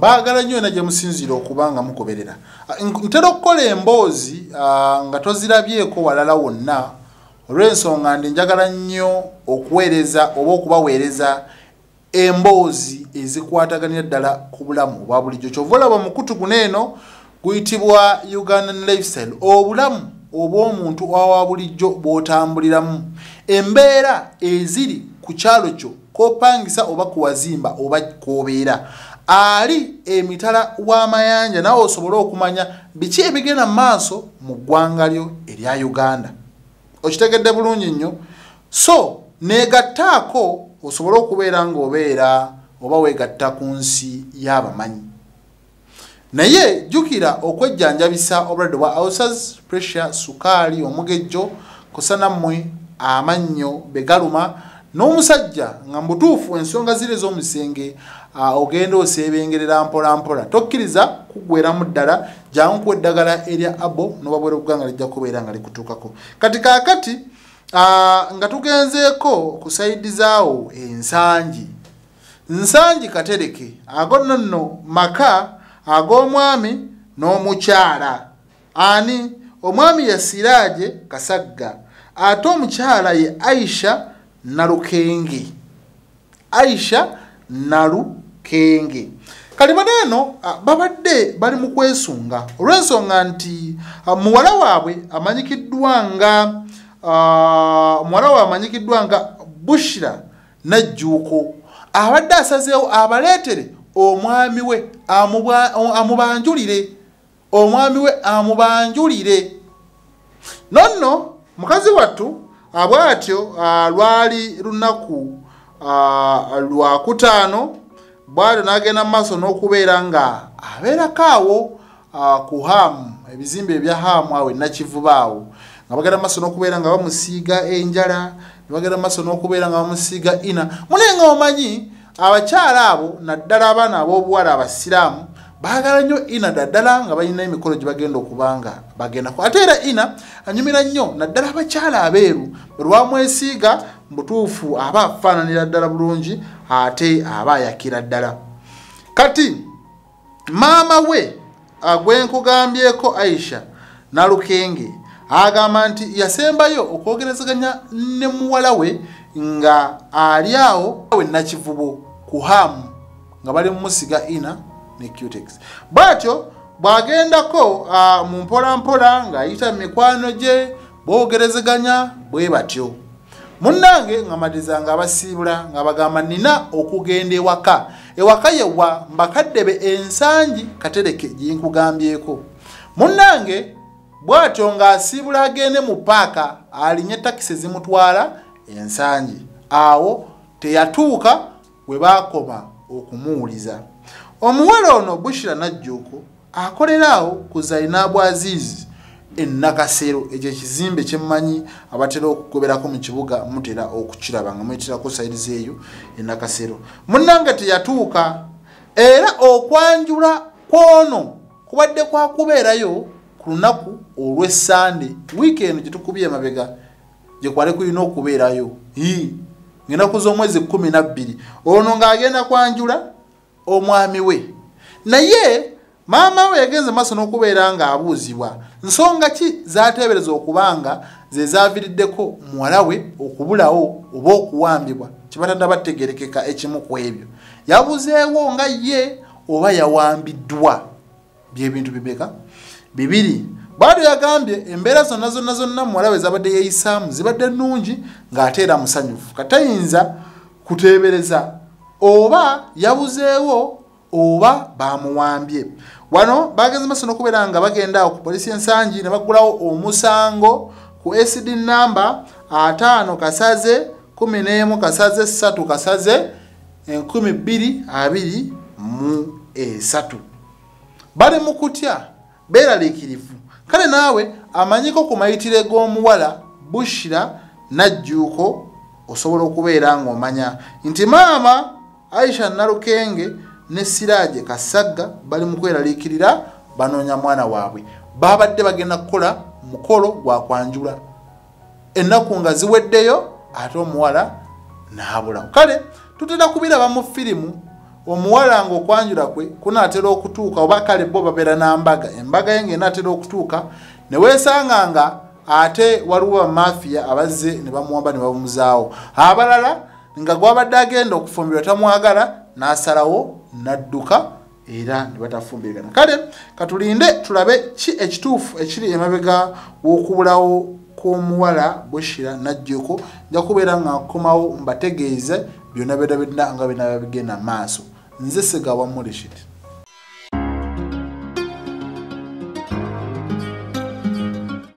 mbaagala nnyo ena gye musinziira okuba nga mugoberera. Ah, ntera okukola emboozi ah, nga tozirabyeko walala wonna olw'ensonga ndi njagala nnyo okuweereza oba okubaweereza emboozi ezikwataganira ddala ku bulamu obwa bulijjo. Kyova olaba mukutu guno eno guyitibwa ugandan lifestyle. Obulamu obw'omuntu owa bulijjo bw'otambuliramu. Embeera eziri ku kyalo kyo kopangisa oba kuwazimba oba kwobeera ali emitala w'amayanja nawe osobole okumanya biki ebigenda mu maaso mu ggwanga lyo erya uganda. Okitegedde bulungi nnyo. So negattaako osobole okubeera ng'obeera oba weegatta ku nsi y'abamanyi. Naye jjukira okwejjanjabisa obulwadde bwa ulcers pressure sukaali omugejjo kusa nammwe amannyo begaluma n'omusajja nga mbutuufu ensonga ziri ez'omusenge ogenda oseebengerera mpola mpola. Tokkiriza kuggweramu ddala jangu kuwa eddagala erya abo n'obabwera oggwanga lijja kubeera nga likutuukako. Kati kaakati ah, nga tugenzeeko ku sayidi zaawo ensangi. Nsangi katereke ago nno nno maka ag'omwami n'omukyala. Ani? Omwami ye siraaje kasagga ate omukyala ye aisha nalukenge. Aisha nalukenge kali bano eno babadde bali mu kwesunga. Olw'ensonga nti muwala waabwe amanyikiddwa nga muwala waabwe amanyikiddwa nga bushira najjuuko abadde asazeewo abaleetere omwami we amubanjulire omwami we amubanjulire. Nonno mukazi wattu abwatyo ah, lwali lunaku lwakutaano bwatyo n'agenda mu maaso n'okubeera nga abeerako awo ah, ku haamu ebizimbe ebya haamu awo enakivuba awo nga bagenda mu maaso n'okubeera nga bamusiiga enjala ne bagenda mu maaso n'okubeera nga bamusiiga ina. Munaye nga omanyi abakyala abo naddala abaana ab'obuwala abasiraamu baagala nnyo ina naddala nga balina emikolo gye bagenda okuba nga bagendako ate era ina anyumira nnyo naddala abakyala abeeru bwe lwamwesiiga mubutuufu aba afaananira ddala bulungi ate aba ayakira ddala. Kati maama we agwenkugambyeko aisha nalukenge agamba nti yasembayo okwogerezaganya ne muwala we nga ali awo we nakivubo ku hamu nga bali mumusiga ina ne cutex. Bwatyo bwagendako ah, mu mpolampola ng'ayita mu mikwano gye boogerezeganya bwe batyo munnange ngamatiza nga basiibula nga bagamba nina okugenda ewaka. Ewaka yewa mbakadde be ensangi katereke gyenkugambyeko munnange bw'atyo ng'asiibula agende mu paaka alinye takisi ezimutwala ensangi. Awo teyatuuka we baakoma okumuwuliza. Omuwala ono bushira najjuuko akolera awo ku zainabu azizi enakasero ekyo ekizimbe kyemmanyi abatera okugoberako mu kibuga mutera okukiraba nga mwetirako sayidi zeeyo enakasero munnange teyatuuka era okwanjula kwono kubadde kwakubeerayo ku lunaku olw'essande wiiki eno gyetukubye emabega gyekwale kulina okubeerayo. Ng'enaku z'omwezi kumi nabbiri ono ng'agenda kwanjula omwami we. Naye maama we yagenze maaso n'okubeera ng'abuuzibwa nsonga ki zateebereza okuba nga ze zaaviriddeko muwala we okubulawo oba okuwambibwa? Kibatadde bategerekeka ekimu ku ebyo. Yabuzeewo nga ye oba yawambiddwa. Byebintu bimeka bibiri bwatyo yagambye embeera zonna zonna zonna muwala we zabadde yeeyisaamu zibadde nnungi ng'ate era musanyufu katayinza kuteebereza oba yabuzeewo oba bamuwambye. Wano bagenze maaso n'okubeera nga bagenda ku polisi ensangi ne baggulawo omusango ku acd namba ataano kasaze kumi n'emu kasaze ssatu kasaze enkumi bbiri abiri mu esatu. Bali mu kutya? Beeraliikirivu. Kale naawe amanyiko ku mayitire g'omuwala bushira najjuuko osobola okubeera ng'omanya. Nti maama aisha nalukenge ne siraaje kasagga bali mu kweraliikirira banoonya mwana waabwe. Babadde bagenda kukola mukolo gwa kwanjula. Ennaku nga ziweddeyo ate omuwala n'abulawo. Kale tutera kubiraba mu firimu omuwala nga okwanjula kwe kunaatera okutuuka oba kale bo babeera nambaga embaga ye ngaenaatera okutuuka neweesanga nga ate waliwo bamafiya abazze ne bamuwamba ne babumuzaawo abalala nga gwabadde agenda okufumbirwa tamwagala n'asalawo n'adduka era ne batafumbirigana. Kale katulinde tulabe ki ekituufu ekiri emabega w'okubulawo kw'omuwala bushira najjoko nja kubeera nga nkomawo mbategeeze byonna byonna byonna nga binaba bigenda maaso. Nze segawa mulishiti